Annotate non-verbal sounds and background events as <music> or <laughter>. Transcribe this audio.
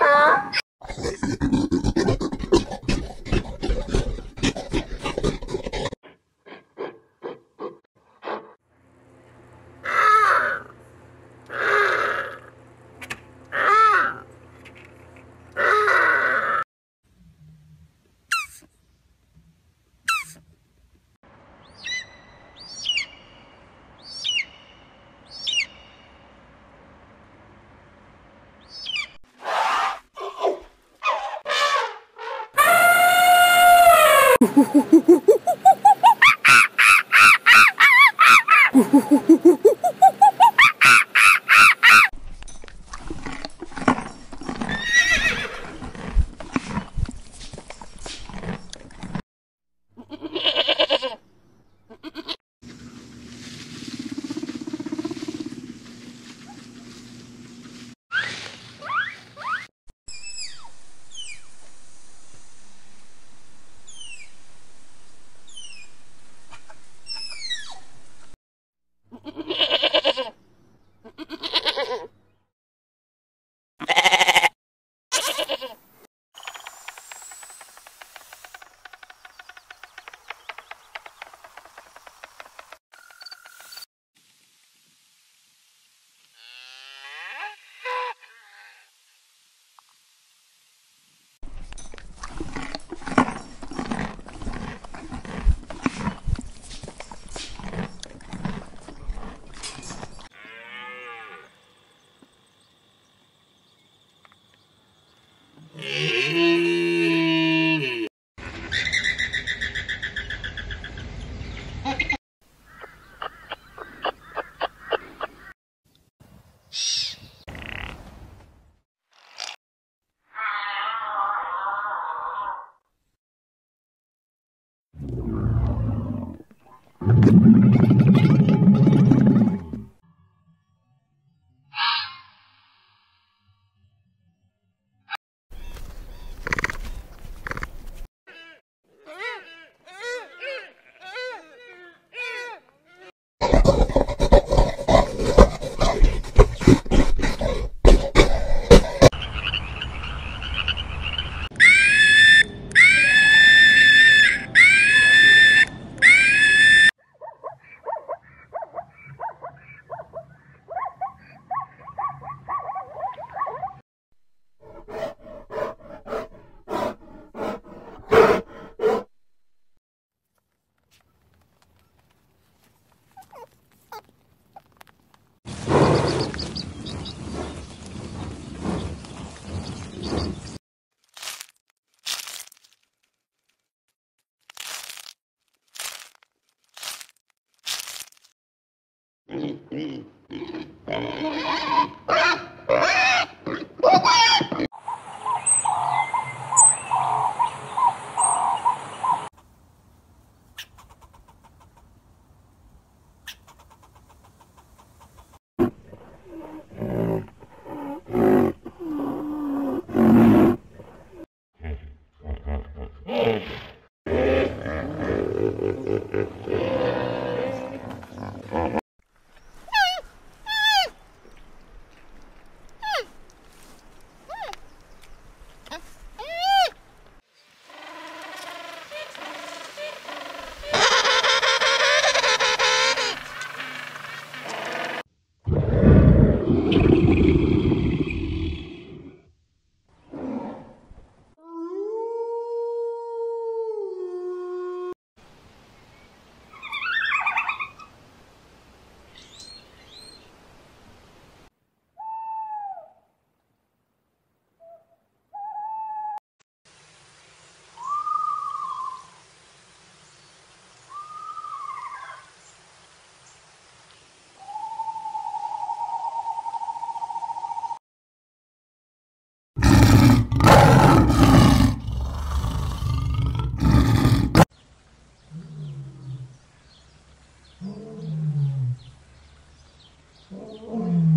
啊 <laughs> Mm-hmm. <laughs> 음.